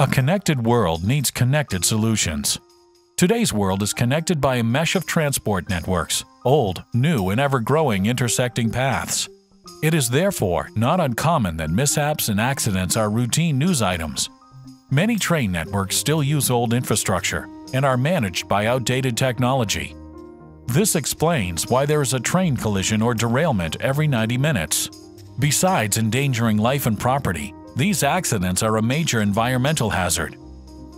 A connected world needs connected solutions. Today's world is connected by a mesh of transport networks, old, new, and ever-growing intersecting paths. It is therefore not uncommon that mishaps and accidents are routine news items. Many train networks still use old infrastructure and are managed by outdated technology. This explains why there is a train collision or derailment every 90 minutes. Besides endangering life and property, these accidents are a major environmental hazard.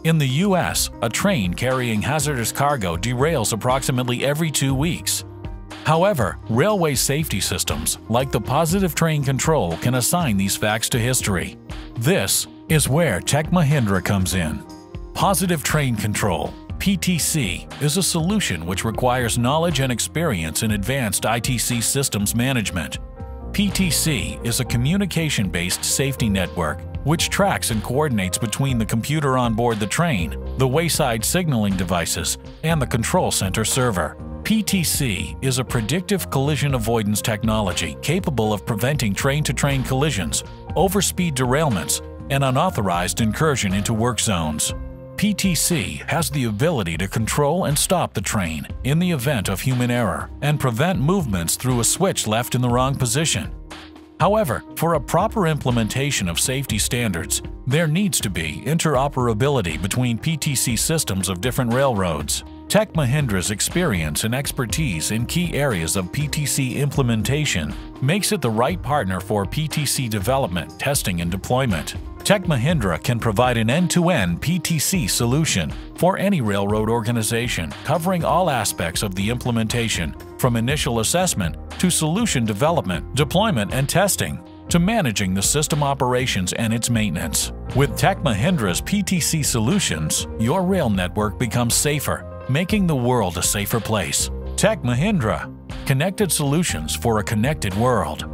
In the U.S., a train carrying hazardous cargo derails approximately every two weeks. However, railway safety systems, like the Positive Train Control, can assign these facts to history. This is where Tech Mahindra comes in. Positive Train Control PTC is a solution which requires knowledge and experience in advanced ITC systems management. PTC is a communication-based safety network which tracks and coordinates between the computer on board the train, the wayside signaling devices, and the control center server. PTC is a predictive collision avoidance technology capable of preventing train-to-train -train collisions, overspeed derailments, and unauthorized incursion into work zones. PTC has the ability to control and stop the train in the event of human error and prevent movements through a switch left in the wrong position. However, for a proper implementation of safety standards, there needs to be interoperability between PTC systems of different railroads. Tech Mahindra's experience and expertise in key areas of PTC implementation makes it the right partner for PTC development, testing, and deployment. Tech Mahindra can provide an end-to-end PTC solution for any railroad organization, covering all aspects of the implementation, from initial assessment to solution development, deployment, and testing, to managing the system operations and its maintenance. With Tech Mahindra's PTC solutions, your rail network becomes safer, making the world a safer place. Tech Mahindra, connected solutions for a connected world.